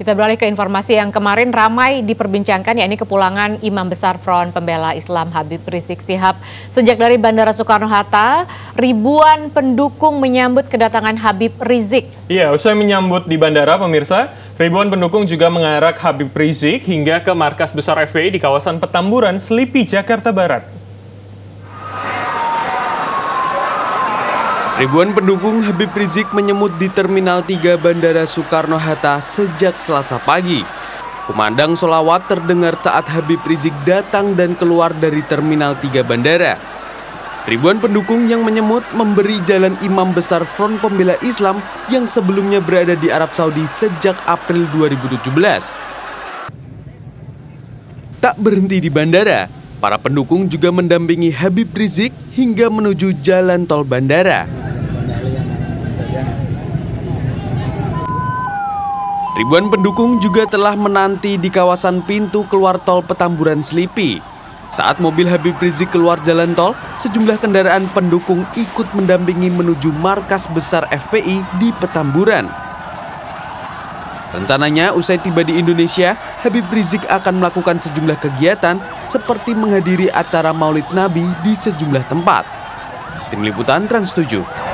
Kita beralih ke informasi yang kemarin ramai diperbincangkan, yakni kepulangan Imam Besar Front Pembela Islam Habib Rizik Sihab. Sejak dari Bandara Soekarno-Hatta, ribuan pendukung menyambut kedatangan Habib Rizik. Iya, usai menyambut di bandara, pemirsa, ribuan pendukung juga mengarak Habib Rizik hingga ke markas besar FPI di kawasan Petamburan, Selipi, Jakarta Barat. Ribuan pendukung Habib Rizik menyemut di Terminal 3 Bandara Soekarno-Hatta sejak selasa pagi. Kumandang solawat terdengar saat Habib Rizik datang dan keluar dari Terminal 3 Bandara. Ribuan pendukung yang menyemut memberi jalan imam besar Front Pembela Islam yang sebelumnya berada di Arab Saudi sejak April 2017. Tak berhenti di bandara, para pendukung juga mendampingi Habib Rizik hingga menuju jalan tol bandara. Ribuan pendukung juga telah menanti di kawasan pintu keluar tol Petamburan Selipi. Saat mobil Habib Rizik keluar jalan tol, sejumlah kendaraan pendukung ikut mendampingi menuju markas besar FPI di Petamburan. Rencananya, usai tiba di Indonesia, Habib Rizik akan melakukan sejumlah kegiatan seperti menghadiri acara Maulid Nabi di sejumlah tempat. Tim Liputan Trans 7